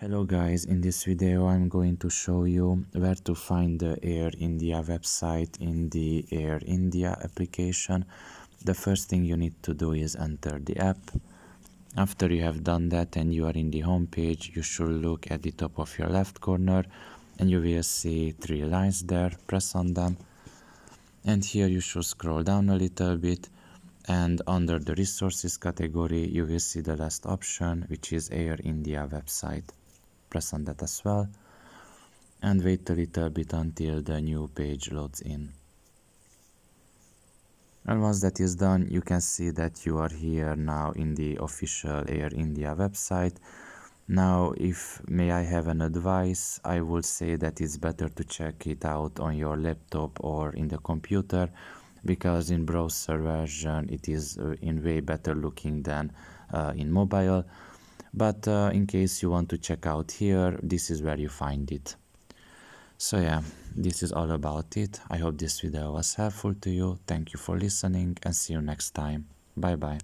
Hello guys, in this video I'm going to show you where to find the Air India website in the Air India application. The first thing you need to do is enter the app. After you have done that and you are in the home page, you should look at the top of your left corner and you will see three lines there. Press on them and here you should scroll down a little bit and under the resources category you will see the last option which is Air India website press on that as well. And wait a little bit until the new page loads in. And once that is done you can see that you are here now in the official Air India website. Now if may I have an advice I would say that it's better to check it out on your laptop or in the computer because in browser version it is uh, in way better looking than uh, in mobile but uh, in case you want to check out here this is where you find it. So yeah this is all about it. I hope this video was helpful to you. Thank you for listening and see you next time. Bye bye